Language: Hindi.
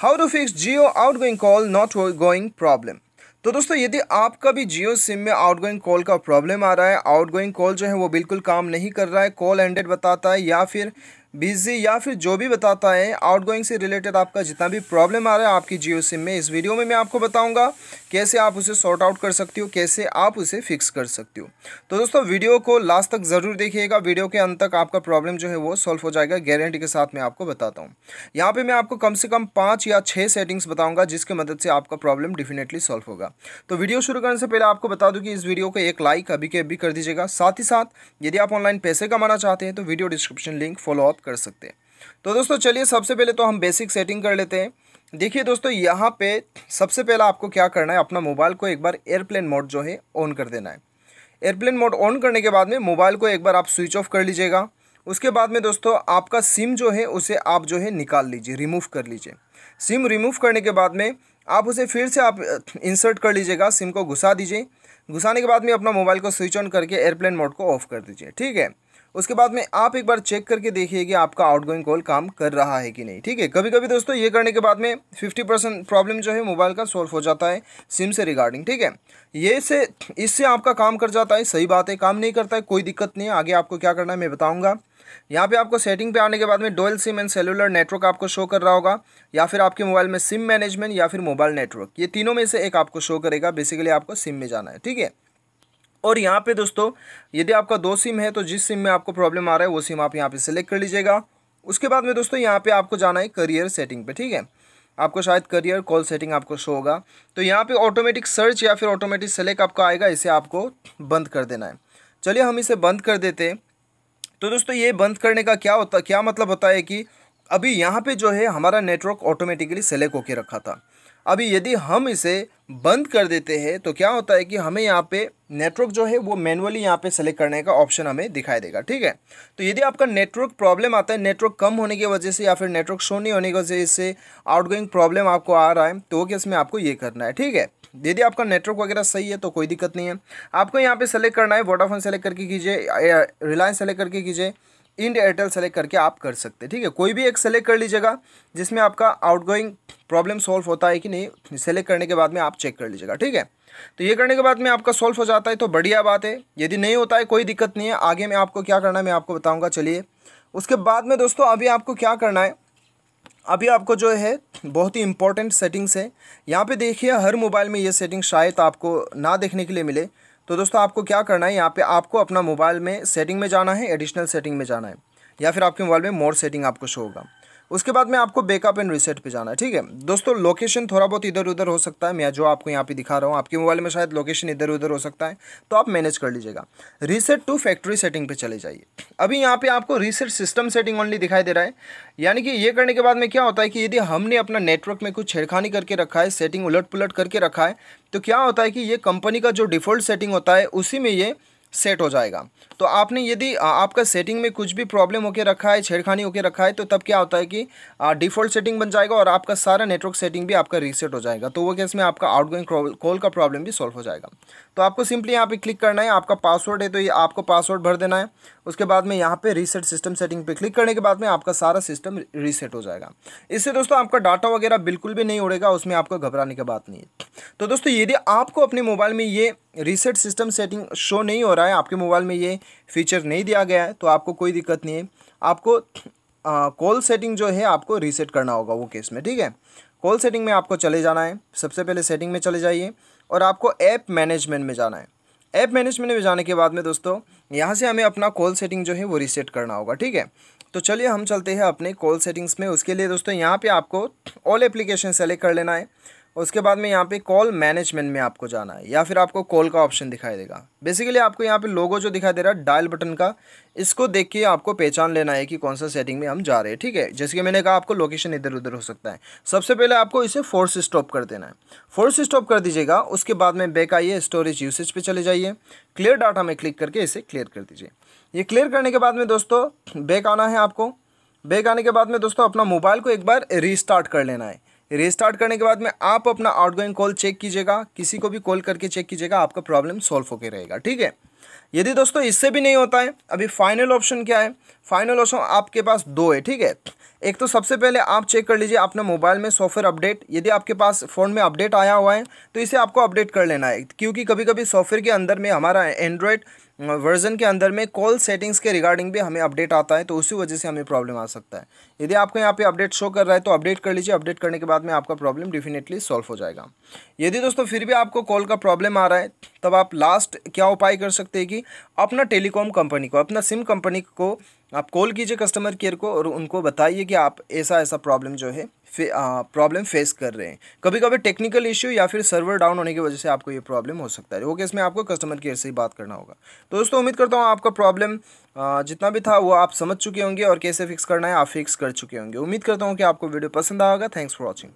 How to fix Jio outgoing call not going problem तो दोस्तों, यदि आपका भी जियो सिम में आउट गोइंग कॉल का प्रॉब्लम आ रहा है आउट गोइंग कॉल जो है वो बिल्कुल काम नहीं कर रहा है कॉल एंडेड बताता है या फिर बिज़ी या फिर जो भी बताता है आउटगोइंग से रिलेटेड आपका जितना भी प्रॉब्लम आ रहा है आपकी जियो सिम में, इस वीडियो में मैं आपको बताऊँगा कैसे आप उसे सॉर्ट आउट कर सकती हो, कैसे आप उसे फिक्स कर सकती हो। तो दोस्तों वीडियो को लास्ट तक ज़रूर देखिएगा। वीडियो के अंत तक आपका प्रॉब्लम जो है वो सॉल्व हो जाएगा। गारंटी के साथ मैं आपको बताता हूँ। यहाँ पर मैं आपको कम से कम पाँच या छः सेटिंग्स बताऊँगा, जिसकी मदद से आपका प्रॉब्लम डिफिनेटली सॉल्व होगा। तो वीडियो शुरू करने से पहले आपको बता दूँ कि इस वीडियो को एक लाइक अभी के अभी कर दीजिएगा। साथ ही साथ, यदि आप ऑनलाइन पैसे कमाना चाहते हैं तो video description link follow up कर सकते हैं। तो दोस्तों, चलिए सबसे पहले तो हम बेसिक सेटिंग कर लेते हैं। देखिए दोस्तों, यहाँ पे सबसे पहला आपको क्या करना है, अपना मोबाइल को एक बार एयरप्लेन मोड जो है ऑन कर देना है। एयरप्लेन मोड ऑन करने के बाद में मोबाइल को एक बार आप स्विच ऑफ़ कर लीजिएगा। उसके बाद में दोस्तों, आपका सिम जो है, उसे आप जो है, निकाल लीजिए रिमूव कर लीजिए। सिम रिमूव करने के बाद में आप उसे फिर से आप इंसर्ट कर लीजिएगा सिम को घुसा दीजिए। घुसाने के बाद में अपना मोबाइल को स्विच ऑन करके एयरप्लेन मोड को ऑफ़ कर दीजिए, ठीक है? उसके बाद में आप एक बार चेक करके देखिए कि आपका आउटगोइंग कॉल काम कर रहा है कि नहीं, ठीक है? कभी कभी दोस्तों ये करने के बाद में फिफ्टी परसेंट प्रॉब्लम जो है मोबाइल का सॉल्व हो जाता है सिम से रिगार्डिंग ठीक है? ये से, इससे आपका काम कर जाता है, सही बात है, काम नहीं करता है, कोई दिक्कत नहीं है। आगे आपको क्या करना है मैं बताऊँगा। यहाँ पे आपको सेटिंग पे आने के बाद में dual sim and cellular network आपको शो कर रहा होगा, या फिर आपके मोबाइल में सिम मैनेजमेंट या फिर मोबाइल नेटवर्क ये तीनों में से एक आपको शो करेगा बेसिकली आपको सिम में जाना है, ठीक है? और यहाँ पे दोस्तों, यदि आपका दो सिम है तो जिस सिम में आपको प्रॉब्लम आ रहा है, वो सिम आप यहाँ पे सेलेक्ट कर लीजिएगा। उसके बाद में दोस्तों, यहाँ पे आपको जाना है करियर सेटिंग पे, ठीक है? आपको शायद करियर कॉल सेटिंग आपको शो होगा। तो यहाँ पे ऑटोमेटिक सर्च या फिर ऑटोमेटिक सेलेक्ट आपका आएगा, इसे आपको बंद कर देना है। चलिए हम इसे बंद कर देते तो दोस्तों, ये बंद करने का क्या होता, क्या मतलब होता है कि अभी यहाँ पे जो है, हमारा नेटवर्क ऑटोमेटिकली सेलेक्ट होके रखा था। अभी यदि हम इसे बंद कर देते हैं तो क्या होता है कि हमें यहाँ पे नेटवर्क जो है, वो मैनुअली यहाँ पे सेलेक्ट करने का ऑप्शन हमें दिखाई देगा, ठीक है? तो यदि आपका नेटवर्क प्रॉब्लम आता है नेटवर्क कम होने की वजह से या फिर नेटवर्क शो नहीं होने की वजह से आउटगोइंग प्रॉब्लम आपको आ रहा है तो केस में आपको ये करना है, ठीक है? यदि आपका नेटवर्क वगैरह सही है तो कोई दिक्कत नहीं है। आपको यहाँ पे सेलेक्ट करना है वोडाफोन सेलेक्ट करके कीजिए रिलायंस सेलेक्ट करके कीजिए। इंड एयरटेल सेलेक्ट करके आप कर सकते हैं, ठीक है? कोई भी एक सेलेक्ट कर लीजिएगा, जिसमें आपका आउटगोइंग प्रॉब्लम सॉल्व होता है कि नहीं सेलेक्ट करने के बाद में आप चेक कर लीजिएगा, ठीक है? तो ये करने के बाद में आपका सॉल्व हो जाता है तो बढ़िया बात है। यदि नहीं होता है, कोई दिक्कत नहीं है। आगे में आपको क्या करना है, मैं आपको बताऊँगा, चलिए। उसके बाद में दोस्तों, अभी आपको क्या करना है? अभी आपको जो है, बहुत ही इंपॉर्टेंट सेटिंग्स है। यहाँ पे देखिए, हर मोबाइल में ये सेटिंग शायद आपको ना देखने के लिए मिले। तो दोस्तों, आपको क्या करना है? यहाँ पे आपको अपना मोबाइल में सेटिंग में जाना है, एडिशनल सेटिंग में जाना है, या फिर आपके मोबाइल में मोर सेटिंग आपको शो होगा। उसके बाद में आपको बैकअप एंड रीसेट पे जाना है, ठीक है? दोस्तों लोकेशन थोड़ा बहुत इधर उधर हो सकता है। मैं जो आपको यहाँ पे दिखा रहा हूँ, आपके मोबाइल में शायद लोकेशन इधर उधर हो सकता है तो आप मैनेज कर लीजिएगा। रीसेट टू फैक्ट्री सेटिंग पे चले जाइए। अभी यहाँ पे आपको रीसेट सिस्टम सेटिंग ओनली दिखाई दे रहा है। यानी कि ये करने के बाद में क्या होता है कि यदि हमने अपना नेटवर्क में कुछ छेड़खानी करके रखा है सेटिंग उलट पुलट करके रखा है तो क्या होता है कि ये कंपनी का जो डिफ़ॉल्ट सेटिंग होता है, उसी में ये सेट हो जाएगा। तो आपने यदि आपका सेटिंग में कुछ भी प्रॉब्लम होकर रखा है, छेड़खानी होकर रखा है तो तब क्या होता है कि डिफ़ॉल्ट सेटिंग बन जाएगा और आपका सारा नेटवर्क सेटिंग भी आपका रीसेट हो जाएगा। तो वो केस में आपका आउटगोइंग कॉल का प्रॉब्लम भी सॉल्व हो जाएगा। तो आपको सिंपली यहाँ पे क्लिक करना है, आपका पासवर्ड है तो ये आपको पासवर्ड भर देना है। उसके बाद में यहाँ पे रीसेट सिस्टम सेटिंग पे क्लिक करने के बाद में आपका सारा सिस्टम रीसेट हो जाएगा। इससे दोस्तों आपका डाटा वगैरह बिल्कुल भी नहीं उड़ेगा, उसमें आपको घबराने की बात नहीं है। तो दोस्तों, यदि आपको अपने मोबाइल में ये रीसेट सिस्टम सेटिंग शो नहीं हो रहा है, आपके मोबाइल में ये फीचर नहीं दिया गया है तो आपको कोई दिक्कत नहीं है। आपको कॉल सेटिंग जो है, आपको रीसेट करना होगा वो केस में, ठीक है? कॉल सेटिंग में आपको चले जाना है। सबसे पहले सेटिंग में चले जाइए और आपको ऐप मैनेजमेंट में जाना है। ऐप मैनेजमेंट में जाने के बाद में दोस्तों, यहाँ से हमें अपना कॉल सेटिंग जो है, वो रीसेट करना होगा, ठीक है? तो चलिए हम चलते हैं अपने कॉल सेटिंग्स में। उसके लिए दोस्तों, यहाँ पे आपको ऑल एप्लीकेशन सेलेक्ट कर लेना है। उसके बाद में यहाँ पे कॉल मैनेजमेंट में आपको जाना है, या फिर आपको कॉल का ऑप्शन दिखाई देगा। बेसिकली आपको यहाँ पे लोगो जो दिखाई दे रहा है डायल बटन का, इसको देख के आपको पहचान लेना है कि कौन सा सेटिंग में हम जा रहे हैं, ठीक है? जैसे कि मैंने कहा आपको लोकेशन इधर उधर हो सकता है। सबसे पहले आपको इसे फोर्स स्टॉप कर देना है। फोर्स स्टॉप कर दीजिएगा, उसके बाद में बैक आइए स्टोरेज यूसेज पर चले जाइए। क्लियर डाटा में क्लिक करके इसे क्लियर कर दीजिए। ये क्लियर करने के बाद में दोस्तों बैक आना है आपको। बैक आने के बाद में दोस्तों अपना मोबाइल को एक बार रीस्टार्ट कर लेना है। रीस्टार्ट करने के बाद में आप अपना आउटगोइंग कॉल चेक कीजिएगा। किसी को भी कॉल करके चेक कीजिएगा, आपका प्रॉब्लम सॉल्व होकर रहेगा, ठीक है? यदि दोस्तों, इससे भी नहीं होता है, अभी फाइनल ऑप्शन क्या है? फाइनल ऑप्शन आपके पास दो है, ठीक है? एक तो सबसे पहले आप चेक कर लीजिए अपने मोबाइल में सॉफ्टवेयर अपडेट। यदि आपके पास फ़ोन में अपडेट आया हुआ है तो इसे आपको अपडेट कर लेना है, क्योंकि कभी कभी सॉफ्टवेयर के अंदर में, हमारा एंड्रॉयड वर्जन के अंदर में कॉल सेटिंग्स के रिगार्डिंग भी हमें अपडेट आता है तो उसी वजह से हमें प्रॉब्लम आ सकता है। यदि आपको यहाँ पे अपडेट शो कर रहा है तो अपडेट कर लीजिए अपडेट करने के बाद में आपका प्रॉब्लम डेफिनेटली सॉल्व हो जाएगा। यदि दोस्तों, फिर भी आपको कॉल का प्रॉब्लम आ रहा है, तब आप लास्ट क्या उपाय कर सकते हैं कि अपना टेलीकॉम कंपनी को, अपना सिम कंपनी को आप कॉल कीजिए कस्टमर केयर को और उनको बताइए कि आप ऐसा ऐसा प्रॉब्लम जो है प्रॉब्लम फेस कर रहे हैं। कभी कभी टेक्निकल इश्यू या फिर सर्वर डाउन होने की वजह से आपको ये प्रॉब्लम हो सकता है। ओके इसमें आपको कस्टमर केयर से ही बात करना होगा। तो दोस्तों, उम्मीद करता हूँ आपका प्रॉब्लम जितना भी था वो आप समझ चुके होंगे और कैसे फिक्स करना है, आप फिक्स कर चुके होंगे। उम्मीद करता हूँ कि आपको वीडियो पसंद आएगा थैंक्स फॉर वॉचिंग